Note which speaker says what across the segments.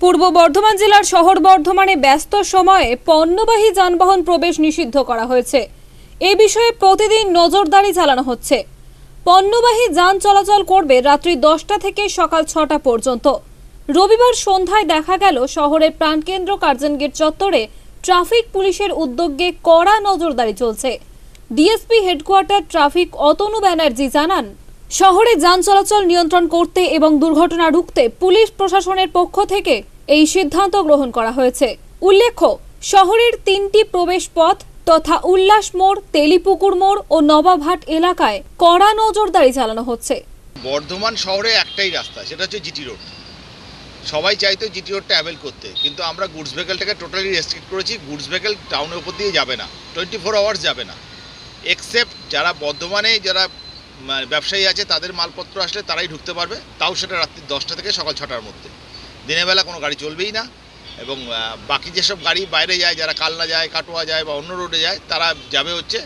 Speaker 1: পূর্ব বর্ধমান জেলার শহর বর্ধমানে ব্যস্ত সময়ে পণ্যবাহী যানবাহন প্রবেশ নিষিদ্ধ করা হয়েছে। এ বিষয়ে প্রতিদিন নজরদারি চালানো হচ্ছে। পণ্যবাহী যান চলাচল করবে রাত্রি দশটা থেকে সকাল ছটা পর্যন্ত। রবিবার সন্ধ্যায় দেখা গেল শহরের প্রাণকেন্দ্র কার্জন গেট চত্বরে ট্রাফিক পুলিশের উদ্যোগে কড়া নজরদারি চলছে। DSP headquarter traffic Atanu Banerjee জানান শহরে যান চলাচল নিয়ন্ত্রণ করতে এবং দুর্ঘটনা রুখতে পুলিশ প্রশাসনের পক্ষ থেকে এই সিদ্ধান্ত গ্রহণ করা হয়েছে। উল্লেখ্য, শহরের তিনটি প্রবেশ পথ তথা উল্লাস মোড়, তেলিপুকুর মোড় ও নবাবহাট এলাকায় কড়া নজরদারি চালানো হচ্ছে।
Speaker 2: বর্ধমান শহরে একটাই রাস্তা, সেটা হচ্ছে জিটি রোড। সবাই চাইতো জিটি রোডটা অ্যাভেল করতে, কিন্তু আমরা গুডস ভেহিকেলটাকে টোটালি রেস্ট্রিক্ট করেছি। গুডস ভেহিকেল টাউনের উপর দিয়ে যাবে না টোয়েন্টি ফোর আওয়ার্স যাবে না। এক্সেপ্ট যারা বর্ধমানে, যারা ব্যবসায়ী আছে তাদের মালপত্র আসলে তারাই ঢুকতে পারবে। তাও সেটা রাত্রি দশটা থেকে সকাল ছটার মধ্যে। দিনের বেলা কোনো গাড়ি চলবেই না এবং বাকি যেসব গাড়ি বাইরে যায় যারা কালনা যায় কাটোয়া যায় বা অন্য রোডে যায় তারা যাবে হচ্ছে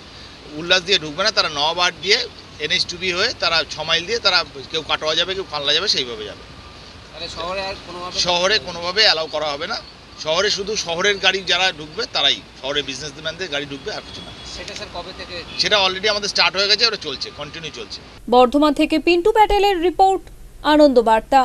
Speaker 2: উল্লাস দিয়ে ঢুকবে না তারা নবাট দিয়ে এনএইচ টুবি হয়ে তারা ছ মাইল দিয়ে তারা কেউ কাটোয়া যাবে কেউ কালনা যাবে সেইভাবে যাবে।
Speaker 3: শহরে আর কোনোভাবে
Speaker 2: শহরে কোনোভাবে অ্যালাউ করা হবে না। শহরে শুধু শহরের গাড়ি যারা ঢুকবে তারাই শহরে বিজনেসম্যানদের গাড়ি ঢুকবে আর কিছু না।
Speaker 3: সেটা স্যার কবে থেকে
Speaker 2: সেটা অলরেডি আমাদের স্টার্ট হয়ে গেছে ওটা চলছে কন্টিনিউ চলছে।
Speaker 1: বর্ধমান থেকে পিন্টু প্যাটেলের রিপোর্ট আনন্দ বার্তা।